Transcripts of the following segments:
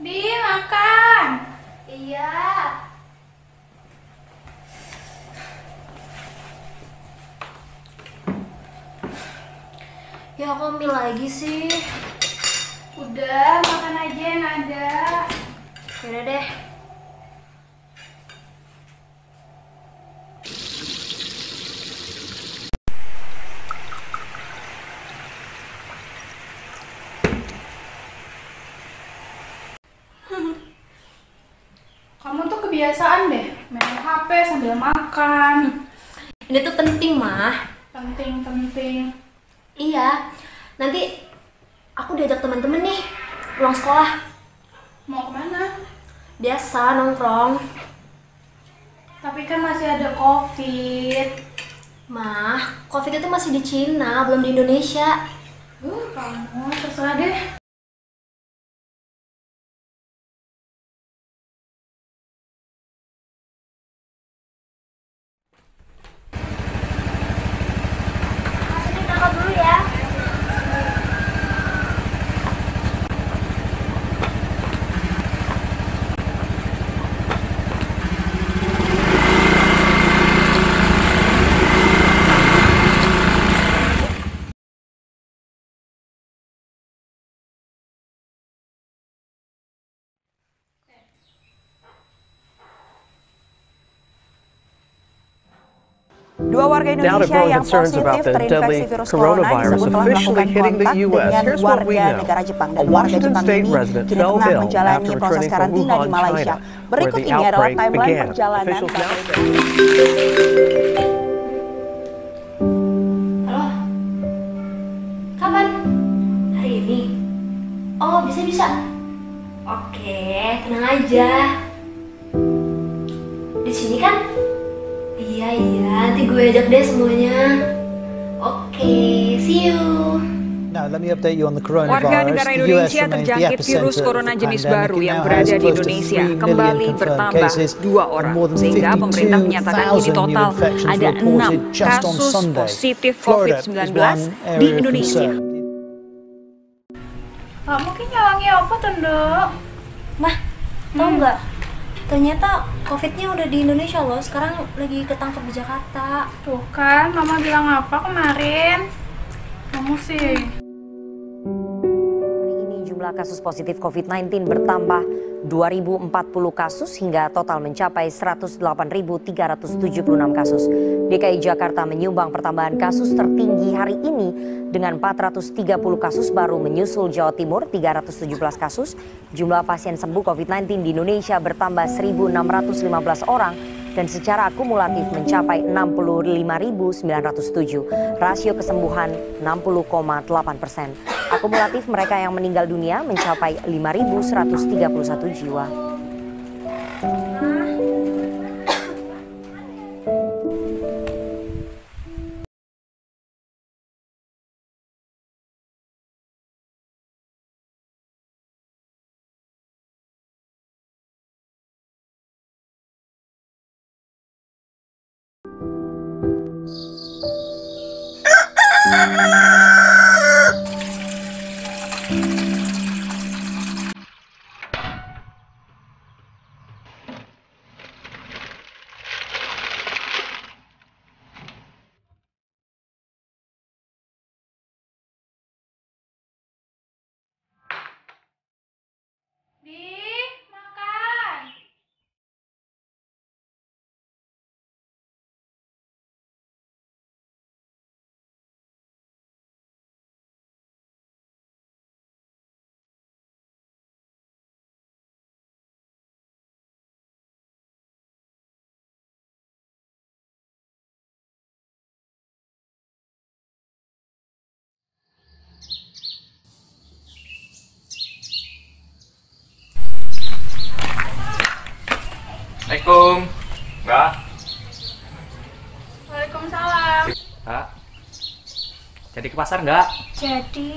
Di makan. Iya. Ya kok mie lagi sih? Udah makan aja yang ada. Yaudah deh. Kamu tuh kebiasaan deh main HP sambil makan. Ini tuh penting mah. Penting-penting. Iya. Nanti aku diajak teman-temen nih pulang sekolah. Mau ke mana? Biasa nongkrong. Tapi kan masih ada COVID. Mah, covid itu masih di Cina, belum di Indonesia. Uh, kamu terserah deh. Masukin kakak dulu ya. Dua warga Indonesia yang positif terinfeksi virus corona disebut telah melakukan kontak U.S. dengan warga negara Jepang dan warga Jepang ini kini tengah menjalani proses karantina di Malaysia. Berikut ini adalah timeline perjalanan. Halo? Kapan? Hari ini? Oh, bisa-bisa. Oke, tenang aja. Di sini kan? Iya, iya. Nanti gue ajak deh semuanya. Oke, see you. Now, let me update you on the coronavirus. Warga negara The US Indonesia terjangkit virus corona jenis pandemic. baru yang berada di Indonesia 3 million kembali bertambah dua orang sehingga pemerintah menyatakan kini 52,000 new total ada enam kasus positif Florida is COVID-19 one di Indonesia. Kamu mungkin nyawangi apa tuh, Nduk? Mah, tau nggak? Ternyata COVID-nya udah di Indonesia loh. Sekarang lagi ketangkep di Jakarta. Tuh kan, Mama bilang apa kemarin? Kamu sih. Jumlah kasus positif COVID-19 bertambah 2.040 kasus hingga total mencapai 108.376 kasus. DKI Jakarta menyumbang pertambahan kasus tertinggi hari ini dengan 430 kasus baru menyusul Jawa Timur 317 kasus. Jumlah pasien sembuh COVID-19 di Indonesia bertambah 1.615 orang dan secara akumulatif mencapai 65.907. Rasio kesembuhan 60,8 persen. Akumulatif mereka yang meninggal dunia mencapai 5.131 jiwa. Di, Assalamualaikum. Enggak. Waalaikumsalam. Enggak. Jadi ke pasar enggak? Jadi,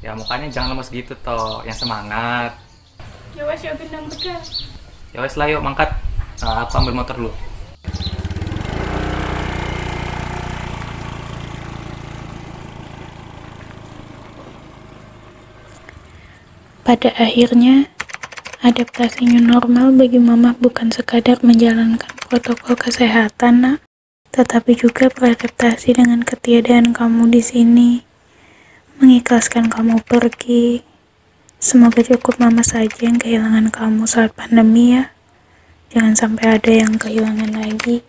Ya mukanya jangan lemes gitu toh, yang semangat. ya wes ya gendang bedah. Ya wes lah yuk mangkat. Nah, aku ambil motor dulu. Pada akhirnya, Adaptasi new normal bagi mama bukan sekadar menjalankan protokol kesehatan, nak, tetapi juga beradaptasi dengan ketiadaan kamu di sini. Mengikhlaskan kamu pergi. Semoga cukup mama saja yang kehilangan kamu saat pandemi ya. Jangan sampai ada yang kehilangan lagi.